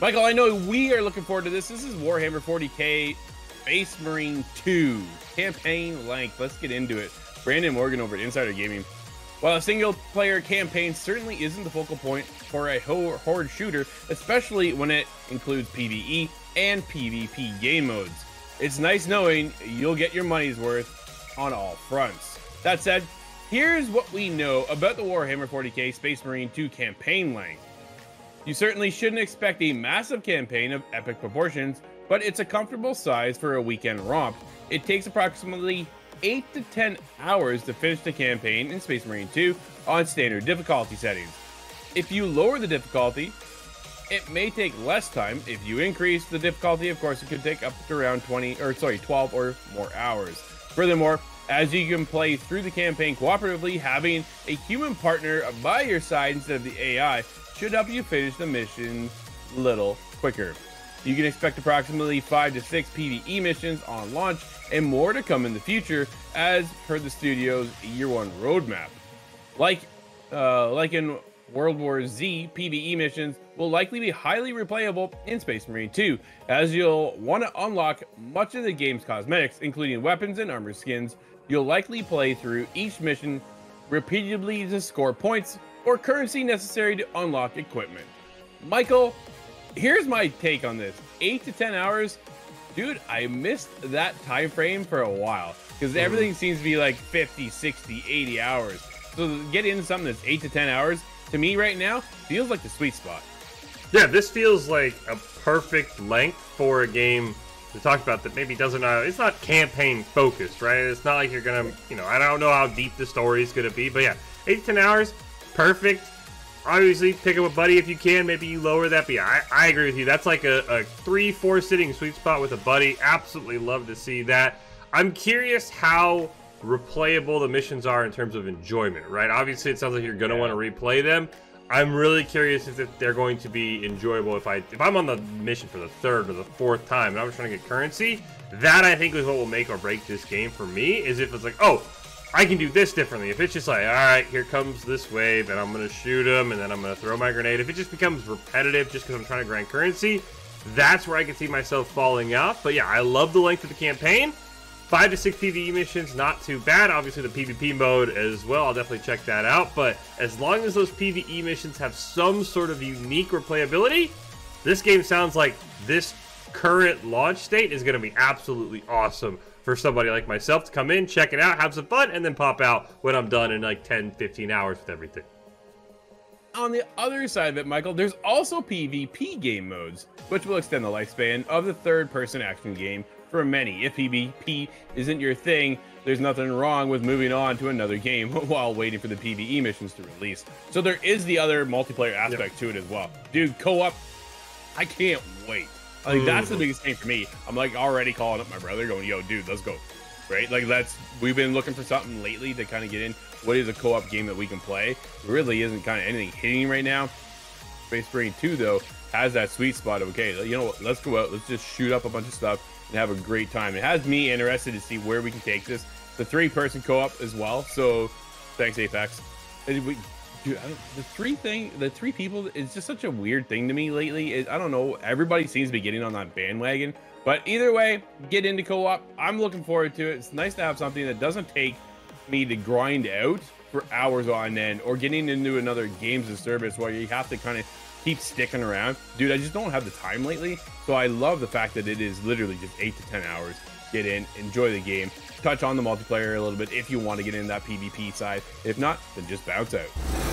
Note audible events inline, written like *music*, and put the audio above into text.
Michael, I know we are looking forward to this. This is Warhammer 40k Space Marine 2 campaign length. Let's get into it. Brandon Morgan over at Insider Gaming. While a single player campaign certainly isn't the focal point for a horde shooter, especially when it includes PvE and PvP game modes, it's nice knowing you'll get your money's worth on all fronts. That said, here's what we know about the Warhammer 40k Space Marine 2 campaign length. You certainly shouldn't expect a massive campaign of epic proportions, but it's a comfortable size for a weekend romp. It takes approximately 8 to 10 hours to finish the campaign in Space Marine 2 on standard difficulty settings. If you lower the difficulty, it may take less time. If you increase the difficulty, of course, it could take up to around 20 or sorry, 12 or more hours. Furthermore, as you can play through the campaign cooperatively, having a human partner by your side instead of the AI should help you finish the mission a little quicker. You can expect approximately 5 to 6 PvE missions on launch and more to come in the future as per the studio's year 1 roadmap. Like uh, like in World War Z, PvE missions will likely be highly replayable in Space Marine 2, as you'll want to unlock much of the game's cosmetics, including weapons and armor skins. You'll likely play through each mission repeatedly to score points or currency necessary to unlock equipment. Michael, here's my take on this. 8 to 10 hours. Dude, I missed that time frame for a while because mm-hmm. everything seems to be like 50, 60, 80 hours. So get into something that's 8 to 10 hours to me right now feels like the sweet spot. Yeah, this feels like a perfect length for a game we talked about that maybe doesn't uh, it's not campaign focused right? It's not like you're gonna you know i don't know how deep the story is gonna be but yeah. 8 to 10 hours perfect. Obviously pick up a buddy if you can maybe you lower that but yeah i, I agree with you. That's like a, a three four sitting sweet spot with a buddy. Absolutely love to see that. I'm curious how replayable the missions are in terms of enjoyment right? Obviously it sounds like you're gonna want to replay them I'm really curious if they're going to be enjoyable if I if I'm on the mission for the third or the fourth time and I'm trying to get currency. That I think is what will make or break this game for me. Is if it's like, oh, I can do this differently. If it's just like, all right, here comes this wave, and I'm gonna shoot him, and then I'm gonna throw my grenade. If it just becomes repetitive, just because I'm trying to grind currency, that's where I can see myself falling off. But yeah, I love the length of the campaign. Five to six PvE missions, not too bad. Obviously, the PvP mode as well. I'll definitely check that out. But as long as those PvE missions have some sort of unique replayability, this game sounds like this current launch state is going to be absolutely awesome for somebody like myself to come in, check it out, have some fun, and then pop out when I'm done in like 10, 15 hours with everything. On the other side of it, Michael, there's also PvP game modes, which will extend the lifespan of the third person action game for many. If PvP isn't your thing, there's nothing wrong with moving on to another game *laughs* while waiting for the PvE missions to release. So there is the other multiplayer aspect yep. to it as well. Dude, co-op, I can't wait. Like that's the biggest thing for me. I'm like already calling up my brother, going, "Yo, dude, let's go." Right? Like that's we've been looking for something lately to kind of get in. What is a co-op game that we can play? There really isn't kind of anything hitting right now. Space Marine 2 though has that sweet spot of okay, you know what? Let's go out. Let's just shoot up a bunch of stuff and have a great time. It has me interested to see where we can take this. The three-person co-op as well. So, thanks Apex. We, dude, the three thing, the three people, is just such a weird thing to me lately. It, I don't know. Everybody seems to be getting on that bandwagon. But either way, get into co-op. I'm looking forward to it. It's nice to have something that doesn't take me to grind out for hours on end or getting into another games of service where you have to kind of keep sticking around. Dude, I just don't have the time lately. So I love the fact that it is literally just eight to 10 hours. Get in, enjoy the game, touch on the multiplayer a little bit if you want to get in that PvP side. If not, then just bounce out.